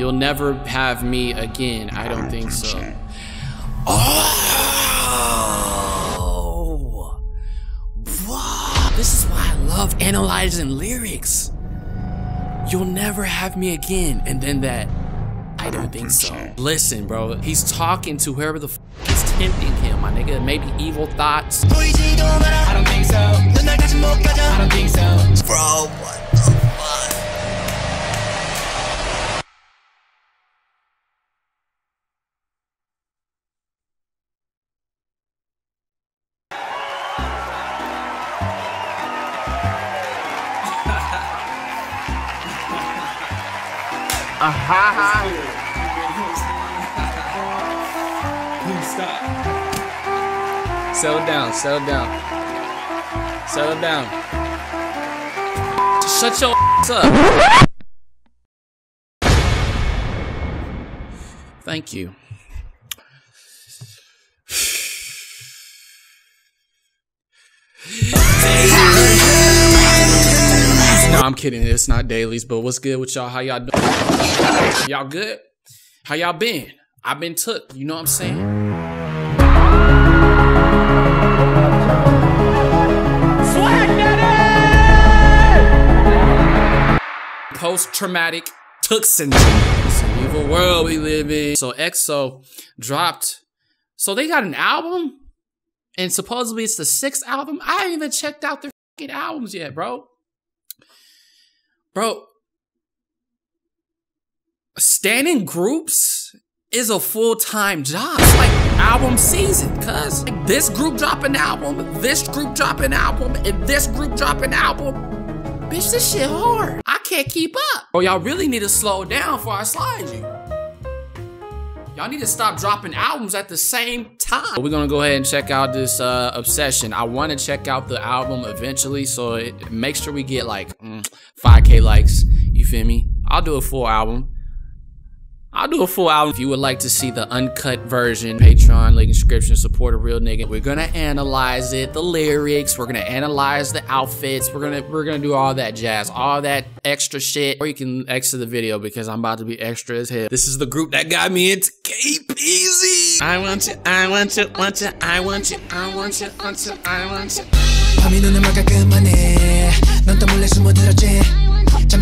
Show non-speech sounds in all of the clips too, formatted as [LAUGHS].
You'll never have me again. I don't think so. Oh, wow. This is why I love analyzing lyrics. You'll never have me again. And then that, I don't think so. Listen, bro, he's talking to whoever the f is tempting him, my nigga. Maybe evil thoughts. I don't think so. I don't think so. Bro, what the fuck? Stop. Settle down, settle down. Settle down. Shut your up. Thank you. I'm kidding. It's not dailies, but what's good with y'all? How y'all doing? Y'all good? How y'all been? I've been took. You know what I'm saying? post-traumatic took syndrome. It's an evil world we live in. So EXO dropped. So they got an album, and supposedly it's the sixth album. I haven't even checked out their albums yet, bro. Bro, standing groups is a full-time job. It's like album season, cuz like this group dropping album, this group dropping album, and this group dropping album. Bitch, this shit hard. I can't keep up. Bro, y'all really need to slow down before I slide you. Y'all need to stop dropping albums at the same time. We're gonna go ahead and check out this uh, Obsession. I wanna check out the album eventually, so it, make sure we get like 5k likes. You feel me? I'll do a full album. I'll do a full album. If you would like to see the uncut version, Patreon, link in description, support a real nigga. We're gonna analyze it, the lyrics, we're gonna analyze the outfits, we're gonna we're gonna do all that jazz, all that extra shit. Or you can exit the video because I'm about to be extra as hell. This is the group that got me into KPZ. I want you, I want you, want you, I want you, I want you, want you, I want you 밤이 눈을 막아 그만해 넌 또 몰래 숨어들었지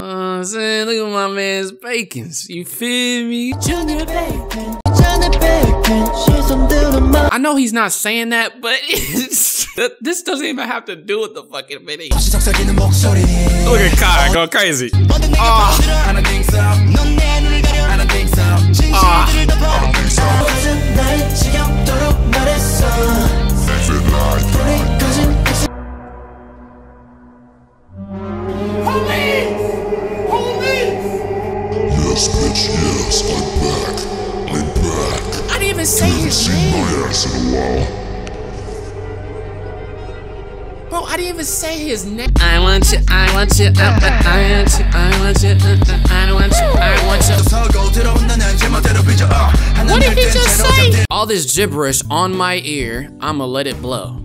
Uh, I'm saying, look at my man's bacons. You feel me? 전혀 bacon 전혀 bacon 시선들은 막 I know he's not saying that, but it's, this doesn't even have to do with the fucking video. 없이 속삭이는 목소리 Look at Kai go crazy. 모든 Yes, bitch, yes, I'm back. I'm back. I didn't even say Dude, his name. my ass in a while. Bro, I didn't even say his name. I want you, I want you, I, I, I want you, I want you, uh, I want you, I want you. What did he just say? All this gibberish on my ear, I'ma let it blow.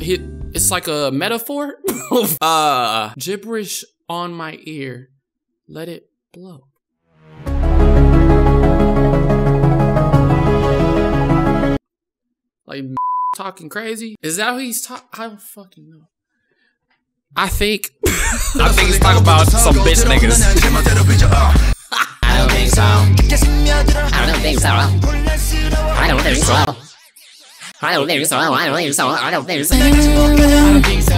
He, it's like a metaphor of [LAUGHS] uh gibberish on my ear, let it blow. Like talking crazy? Is that what he's talking? I don't fucking know. I think. [COUGHS] I think he's talking about some bitch niggas. I don't think so I don't think so. I don't think so. I don't think so. I don't think so. I don't think so. I don't think so.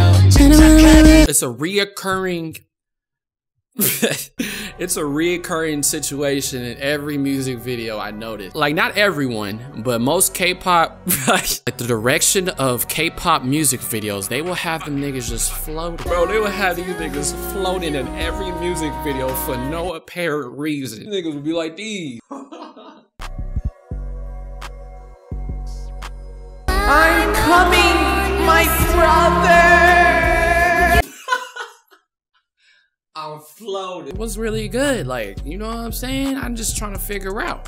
It's a reoccurring. [LAUGHS] it's a reoccurring situation in every music video I noticed. Like not everyone, but most K-pop, [LAUGHS] like the direction of K-pop music videos, they will have them niggas just floating. Bro, they will have these niggas floating in every music video for no apparent reason. Niggas will be like these. [LAUGHS] I'm coming, my brother. I'm. It was really good. Like, you know what I'm saying? I'm just trying to figure out.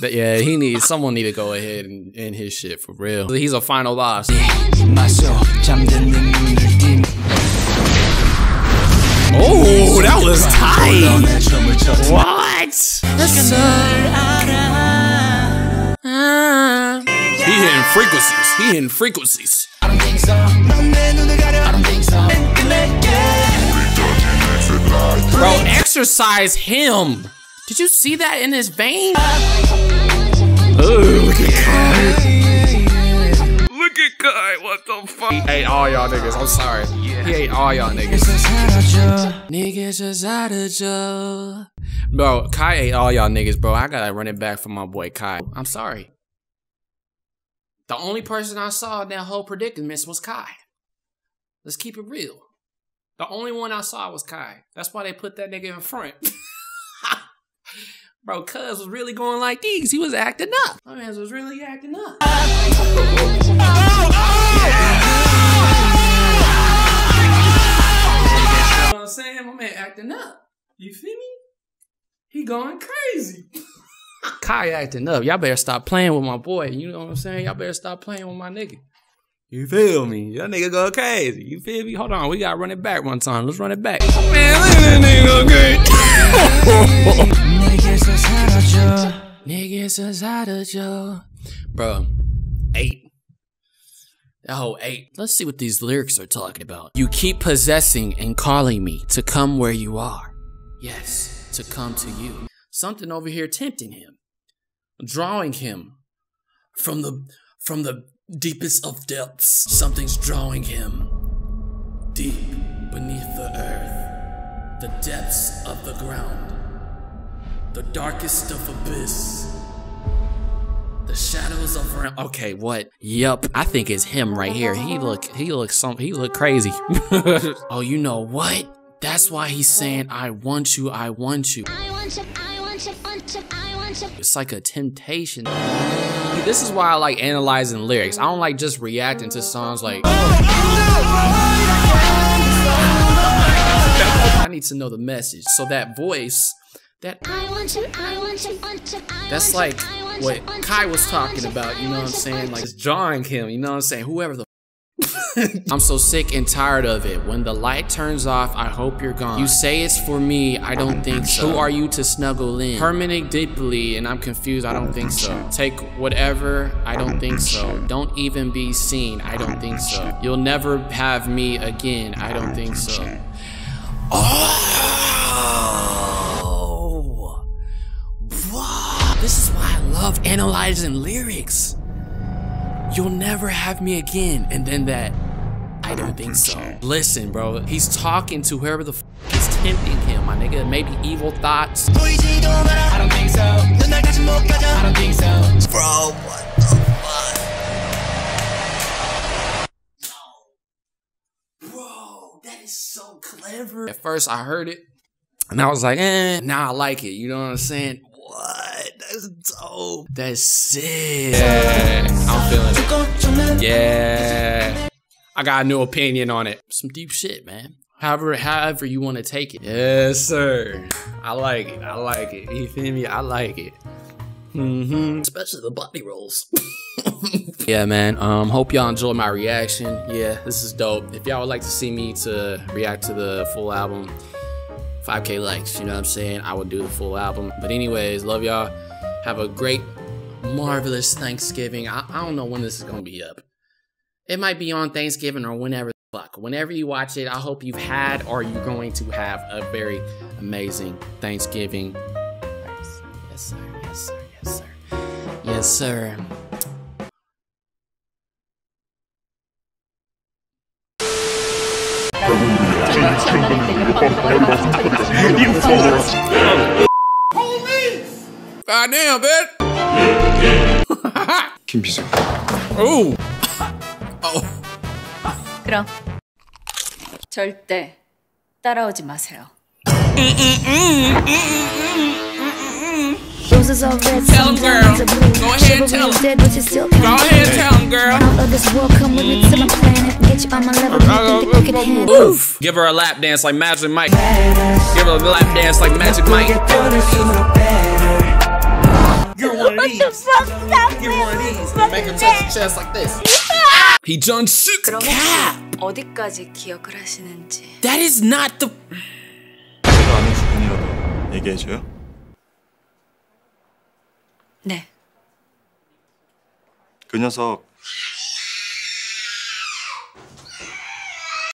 but yeah, he needs someone need to go ahead and end his shit for real. He's a final loss. Oh, that was tight. What? He hitting frequencies. He hitting frequencies. Bro, exercise him. Did you see that in his vein? Look at Kai. Look at Kai, what the fuck? He ate all y'all niggas, I'm sorry. He ate all y'all niggas. Niggas just out of jail. Bro, Kai ate all y'all niggas, bro. I gotta run it back for my boy Kai. I'm sorry. The only person I saw in that whole predicament was Kai. Let's keep it real. The only one I saw was Kai. That's why they put that nigga in front. [LAUGHS] Bro, Cuz was really going like these. He was acting up. My man was really acting up. You know what I'm saying? My man acting up. You feel me? He going crazy. [LAUGHS] Kai acting up. Y'all better stop playing with my boy. You know what I'm saying? Y'all better stop playing with my nigga. You feel me? That nigga go crazy. You feel me? Hold on. We gotta run it back one time. Let's run it back. Man, Of jail. Bro, eight. Whole eight. Let's see what these lyrics are talking about. You keep possessing and calling me to come where you are. Yes, to come to you. Something over here tempting him, drawing him from the from the deepest of depths. Something's drawing him deep beneath the earth, the depths of the ground the darkest of abyss. The shadows of realm. Okay, what? Yup, I think it's him right here. He look, he look some, he look crazy. [LAUGHS] oh, you know what? That's why he's saying, "I want you, I want you." I want you, I want you, want you, I want you. It's like a temptation. This is why I like analyzing lyrics. I don't like just reacting to songs like. I need to know the message. So that voice, that I want you, I want you, want you, I That's want like you, I want what Kai was talking about, you know what I'm saying? Like it's drawing him, you know what I'm saying? Whoever the [LAUGHS] I'm so sick and tired of it. When the light turns off, I hope you're gone. You say it's for me, I don't think so. Who are you to snuggle in? Permanent deeply, and I'm confused, I don't think so. Take whatever, I don't think so. Don't even be seen, I don't think so. You'll never have me again, I don't think so. Oh! love analyzing lyrics. You'll never have me again. And then that, I don't think so. Listen, bro, he's talking to whoever the f is tempting him, my nigga. Maybe evil thoughts. I don't think so. I don't think so. Bro, what the fuck? No. Bro, that is so clever. At first, I heard it. And I was like, eh, now nah, I like it. You know what I'm saying? What? That's dope. That's sick. Yeah, I'm feeling it. Yeah. I got a new opinion on it. Some deep shit, man. However, however you want to take it. Yes, sir. I like it. I like it. You feel me? I like it. Mm-hmm. Especially the body rolls. [LAUGHS] yeah, man. Um, hope y'all enjoyed my reaction. Yeah, this is dope. If y'all would like to see me to react to the full album, 5k likes, you know what I'm saying? I would do the full album. But anyways, love y'all. Have a great, marvelous Thanksgiving. I, I don't know when this is gonna be up. It might be on Thanksgiving or whenever the fuck. Whenever you watch it, I hope you've had or you're going to have a very amazing Thanksgiving. Yes, sir. Yes, sir. Yes, sir. Yes, sir. Goddamn, bitch. 김비서 Ooh. 그럼 절대 따라오지 마세요. Roses are red, Tell 'em, girl. sometimes are blue. Go ahead, Chivalry tell is 'em. dead, but you still Go can't ahead and tell him, girl. Out of this world, come with me to my planet. Get you on my level, you think that you can handle Oof. Give her a lap dance like Magic Mike. Give her a lap dance like Magic Mike. 변할수록 better You're one one of these. Get one of these. And make her touch the chest like this. He done shook 그럼 cap. 혹시 어디까지 기억을 하시는지 That is not the. 내가 아는 주변이라도 얘기해줘요? 네. 그 녀석